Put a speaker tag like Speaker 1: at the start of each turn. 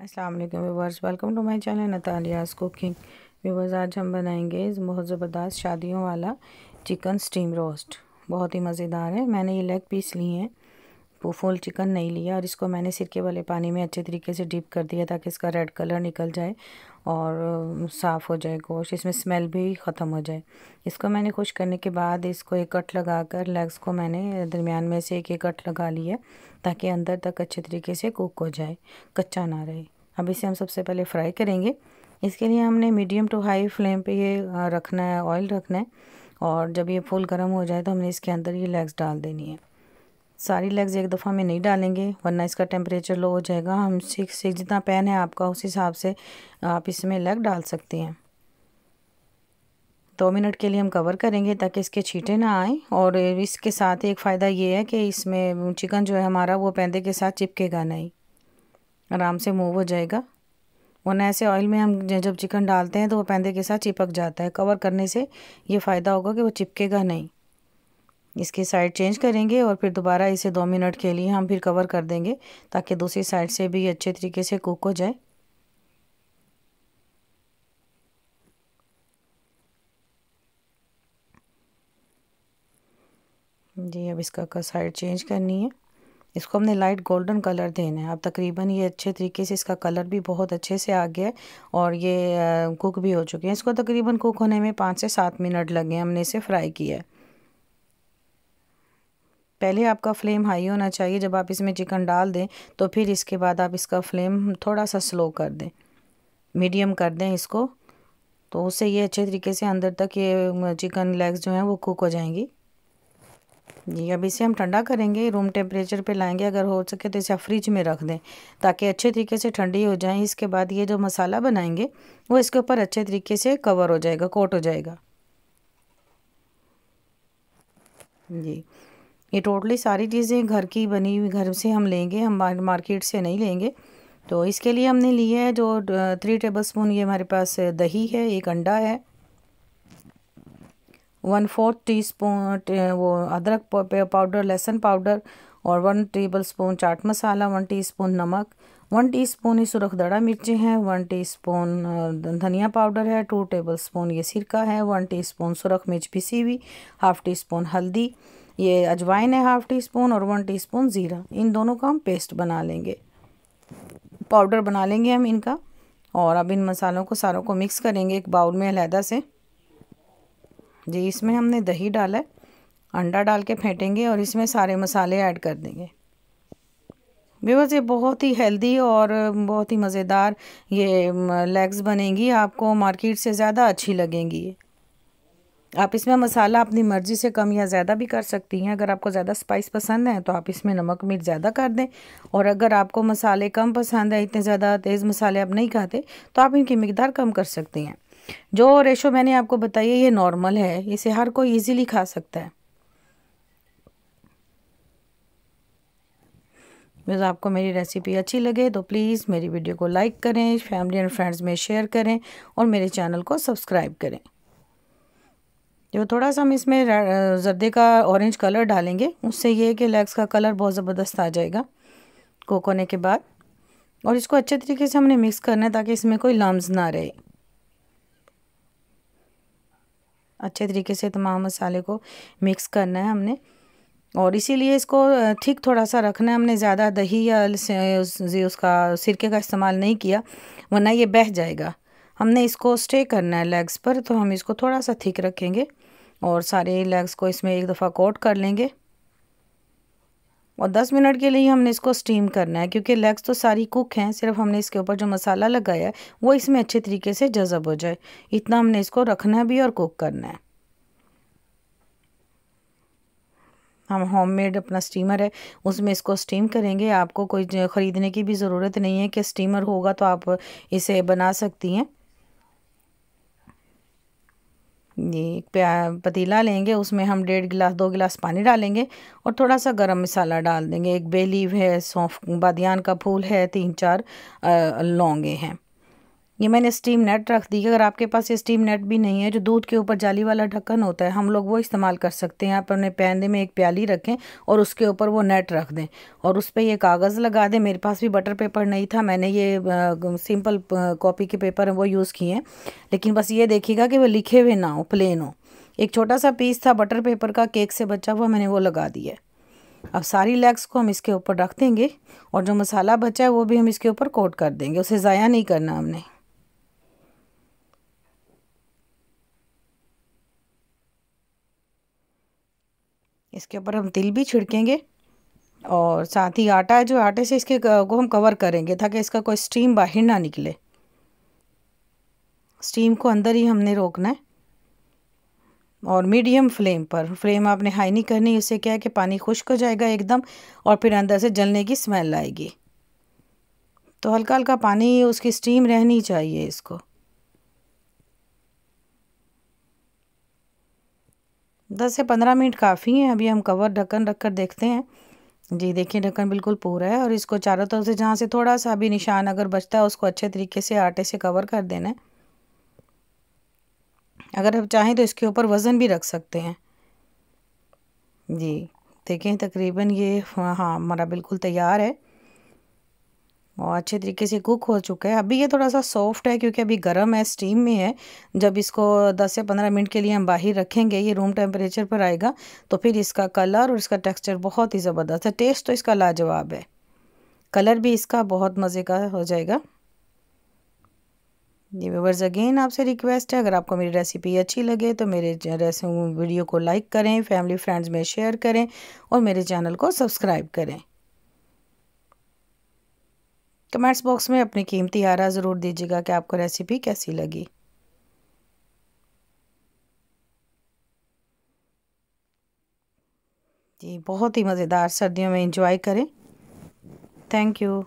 Speaker 1: अस्सलाम वालेकुम viewers welcome to my channel Natalia's cooking viewers आज हम बनाएँगे बहुत ज़बरदस्त शादियों वाला चिकन स्टीम रोस्ट बहुत ही मज़ेदार है। मैंने ये लेग पीस लिए हैं। वो फुल चिकन नहीं लिया और इसको मैंने सिरके वाले पानी में अच्छे तरीके से डिप कर दिया ताकि इसका रेड कलर निकल जाए। और साफ़ हो जाए गोश्त, इसमें स्मेल भी ख़त्म हो जाए। इसको मैंने खुश करने के बाद इसको एक कट लगा कर लेग्स को मैंने दरमियान में से एक एक कट लगा लिया ताकि अंदर तक अच्छे तरीके से कुक हो जाए, कच्चा ना रहे। अब इसे हम सबसे पहले फ्राई करेंगे। इसके लिए हमने मीडियम टू हाई फ्लेम पे ये रखना है ऑयल रखना है और जब ये फुल गर्म हो जाए तो हमने इसके अंदर ये लेग्स डाल देनी है। सारी लेग्स एक दफ़ा में नहीं डालेंगे, वरना इसका टेम्परेचर लो हो जाएगा। हम सिक्स सिक्स जितना पैन है आपका, उस हिसाब से आप इसमें लेग डाल सकते हैं। दो मिनट के लिए हम कवर करेंगे ताकि इसके छीटे ना आए और इसके साथ एक फ़ायदा ये है कि इसमें चिकन जो है हमारा, वो पैंदे के साथ चिपकेगा नहीं। आराम से मूव हो जाएगा। वरना ऐसे ऑयल में हम जब चिकन डालते हैं तो वो पैंदे के साथ चिपक जाता है। कवर करने से ये फ़ायदा होगा कि वो चिपकेगा नहीं। इसकी साइड चेंज करेंगे और फिर दोबारा इसे दो मिनट के लिए हम फिर कवर कर देंगे ताकि दूसरी साइड से भी अच्छे तरीके से कुक हो जाए। जी, अब इसका का साइड चेंज करनी है। इसको हमने लाइट गोल्डन कलर देना है। अब तकरीबन ये अच्छे तरीके से इसका कलर भी बहुत अच्छे से आ गया है और ये कुक भी हो चुके हैं। इसको तकरीबन कुक होने में पाँच से सात मिनट लगे हैं। हमने इसे फ्राई किया है। पहले आपका फ्लेम हाई होना चाहिए। जब आप इसमें चिकन डाल दें तो फिर इसके बाद आप इसका फ्लेम थोड़ा सा स्लो कर दें। मीडियम कर दें इसको। तो उससे ये अच्छे तरीके से अंदर तक ये चिकन लेग्स जो हैं, वो कुक हो जाएँगी। जी, अब इसे हम ठंडा करेंगे। रूम टेम्परेचर पे लाएँगे। अगर हो सके तो इसे फ्रिज में रख दें, ताकि अच्छे तरीके से ठंडी हो जाए। इसके बाद ये जो मसाला बनाएँगे, वो इसके ऊपर अच्छे तरीके से कवर हो जाएगा कोट हो जाएगा। जी। ये टोटली सारी चीज़ें घर की बनी हुई, घर से हम लेंगे, हम मार्केट से नहीं लेंगे। तो इसके लिए हमने लिए है जो थ्री टेबल स्पून ये हमारे पास दही है, एक अंडा है। वन फोर्थ टी स्पून वो अदरक पाउडर लहसुन पाउडर और one tablespoon chaat masala one teaspoon नमक वन टीस्पून ही सुरख दड़ा मिर्ची हैं वन टीस्पून धनिया पाउडर है टू टेबल स्पून ये सिरका है वन टीस्पून सुरख मिर्च पिसी हुई हाफ़ टी स्पून हल्दी। ये अजवाइन है हाफ़ टी स्पून और वन टीस्पून ज़ीरा। इन दोनों का हम पेस्ट बना लेंगे। पाउडर बना लेंगे हम इनका। और अब इन मसालों को सारों को मिक्स करेंगे एक बाउल में अलहदा से। जी, इसमें हमने दही डाला है। अंडा डाल के फेंटेंगे और इसमें सारे मसाले ऐड कर देंगे। व्यूवर्स ये बहुत ही हेल्दी और बहुत ही मज़ेदार ये लेग्स बनेंगी। आपको मार्केट से ज़्यादा अच्छी लगेंगी आप इसमें मसाला अपनी मर्ज़ी से कम या ज़्यादा भी कर सकती हैं। अगर आपको ज़्यादा स्पाइस पसंद है तो आप इसमें नमक, मिर्च ज़्यादा कर दें। और अगर आपको मसाले कम पसंद है, इतने ज़्यादा तेज़ मसाले आप नहीं खाते तो आप इनकी मकदार कम कर सकती हैं। जो रेशो मैंने आपको बताई ये नॉर्मल है। इसे हर कोई इजीली खा सकता है। बस आपको मेरी रेसिपी अच्छी लगे तो प्लीज़ मेरी वीडियो को लाइक करें फैमिली एंड फ्रेंड्स में शेयर करें और मेरे चैनल को सब्सक्राइब करें। जो थोड़ा सा हम इसमें जर्दे का ऑरेंज कलर डालेंगे, उससे ये है कि लेग्स का कलर बहुत ज़बरदस्त आ जाएगा कुक होने के बाद। और इसको अच्छे तरीके से हमने मिक्स करना है ताकि इसमें कोई लम्स ना रहे। अच्छे तरीके से तमाम मसाले को मिक्स करना है हमने। और इसीलिए इसको ठीक थोड़ा सा रखना है, हमने ज़्यादा दही या उसका सिरके का इस्तेमाल नहीं किया, वरना ये बह जाएगा। हमने इसको स्टे करना है लेग्स पर तो हम इसको थोड़ा सा थिक रखेंगे। और सारे लेग्स को इसमें एक दफ़ा कोट कर लेंगे। और दस मिनट के लिए हमने इसको स्टीम करना है, क्योंकि लेग्स तो सारी कुक हैं, सिर्फ़ हमने इसके ऊपर जो मसाला लगाया है, वो इसमें अच्छे तरीके से जज़ब हो जाए। इतना हमने इसको रखना भी और कुक करना है। हम होममेड अपना स्टीमर है, उसमें इसको स्टीम करेंगे। आपको कोई ख़रीदने की भी ज़रूरत नहीं है कि स्टीमर होगा तो आप इसे बना सकती हैं। पतीला लेंगे, उसमें हम डेढ़ गिलास, दो गिलास पानी डालेंगे और थोड़ा सा गरम मसाला डाल देंगे। एक बेलीव है, सौंफ, बादियान का फूल है, तीन चार लौंगे हैं। ये मैंने स्टीम नेट रख दी अगर आपके पास ये स्टीम नेट भी नहीं है, जो दूध के ऊपर जाली वाला ढक्कन होता है, हम लोग वो इस्तेमाल कर सकते हैं। आप अपने पैन में एक प्याली रखें और उसके ऊपर वो नेट रख दें। और उस पर ये कागज़ लगा दें। मेरे पास भी बटर पेपर नहीं था। मैंने ये सिंपल कॉपी के पेपर वो यूज़ किए हैं। लेकिन बस ये देखिएगा कि वो लिखे हुए ना हो प्लेन हो। एक छोटा सा पीस था बटर पेपर का केक से बचा हुआ मैंने वो लगा दिया अब सारी लेग्स को हम इसके ऊपर रख देंगे और जो मसाला बचा है, वो भी हम इसके ऊपर कोट कर देंगे। उसे ज़ाया नहीं करना हमने। इसके ऊपर हम तिल भी छिड़केंगे और साथ ही आटा है, जो आटे से इसके को हम कवर करेंगे ताकि इसका कोई स्टीम बाहर ना निकले। स्टीम को अंदर ही हमने रोकना है और मीडियम फ्लेम पर। फ्लेम आपने हाई नहीं करनी, उससे क्या है कि पानी खुश्क हो जाएगा एकदम और फिर अंदर से जलने की स्मेल आएगी। तो हल्का हल्का पानी, उसकी स्टीम रहनी चाहिए इसको। दस से पंद्रह मिनट काफ़ी हैं, अभी हम कवर ढक्कन रख कर देखते हैं। जी, देखिए, ढक्कन बिल्कुल पूरा है और इसको चारों तरफ़ से जहाँ से थोड़ा सा भी निशान अगर बचता है, उसको अच्छे तरीके से आटे से कवर कर देना है। अगर आप चाहें तो इसके ऊपर वज़न भी रख सकते हैं। जी, देखें, तकरीबन ये हाँ हमारा बिल्कुल तैयार है। और अच्छे तरीके से कुक हो चुका है। अभी ये थोड़ा सा सॉफ्ट है क्योंकि अभी गर्म है, स्टीम में है। जब इसको 10 से 15 मिनट के लिए हम बाहर रखेंगे, ये रूम टेम्परेचर पर आएगा तो फिर इसका कलर और इसका टेक्सचर बहुत ही ज़बरदस्त है। टेस्ट तो इसका लाजवाब है। कलर भी इसका बहुत मज़े का हो जाएगा। जी, व्यूवर्स, अगेन आपसे रिक्वेस्ट है, अगर आपको मेरी रेसिपी अच्छी लगे तो मेरे वीडियो को लाइक करें, फैमिली, फ्रेंड्स में शेयर करें और मेरे चैनल को सब्सक्राइब करें। कमेंट्स बॉक्स में अपनी कीमती आरा ज़रूर दीजिएगा कि आपको रेसिपी कैसी लगी। जी, बहुत ही मज़ेदार सर्दियों में इंजॉय करें। Thank you